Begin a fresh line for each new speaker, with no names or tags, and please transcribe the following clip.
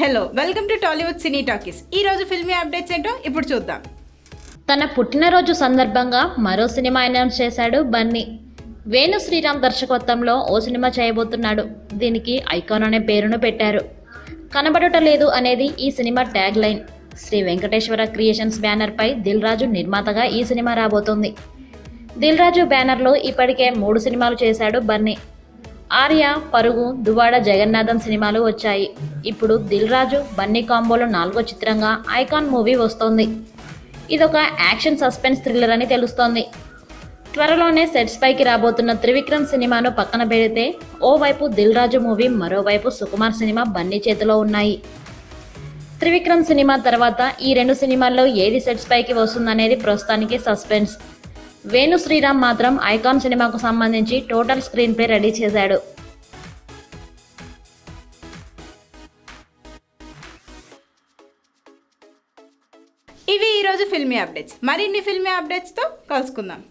Hello welcome to Tollywood Cine Talkies ఈ రోజు filmy updates ఏంటో ఇప్పుడు చూద్దాం.
తన పుట్టినరోజు సందర్భంగా మరో సినిమా అనౌన్స్ చేశాడు బన్నీ. వేణు శ్రీరామ్ దర్శకత్వంలో ఓ సినిమా చేయబోతున్నాడు. దీనికి ఐకాన్ అనే పేరును పెట్టారు. కనబడట లేదు అనేది ఈ cinema tagline Sri Venkateswara Creations బ్యానర్పై దిల్ రాజు నిర్మాతగా ఈ సినిమా రాబోతుంది. దిల్ రాజు బ్యానర్లో ఇప్పటికే మూడు సినిమాలు చేశాడు బన్నీ. ఆర్య పరుగు దువాడ జగన్నాథం సినిమాలు వచ్చాయి. ఇప్పుడు దిల్ రాజు బన్నీ కాంబోలో నాలుగో చిత్రంగా ఐకాన్ మూవీ వస్తోంది. ఇదొక యాక్షన్ సస్పెన్స్ థ్రిల్లర్ అని తెలుస్తోంది. త్వరలోనే సెట్స్ పైకి రాబోతున్న త్రివిక్రమ్ సినిమాను పక్కన పెడితే ఓవైపు దిల్ రాజు మూవీ మరోవైపు సుకుమార్ సినిమా బన్నీ చేతిలో ఉన్నాయి. త్రివిక్రమ్ సినిమా తర్వాత ఈ రెండు సినిమాల్లో ఏది సెట్స్ పైకి వస్తుందనేది ప్రస్తుతానికి సస్పెన్స్. వేణు శ్రీరామ్ మాత్రం ఐకాన్ సినిమాకు సంబంధించి టోటల్ స్క్రీన్ ప్లే రెడీ చేశాడు.
ఇవి ఈరోజు ఫిల్మీ అప్డేట్స్. మరిన్ని ఫిల్మీ అప్డేట్స్తో కలుసుకుందాం.